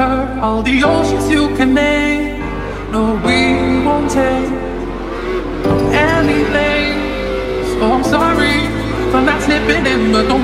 her all the oceans you can name. No, we won't take anything. Oh, so I'm sorry for not slipping in but don't.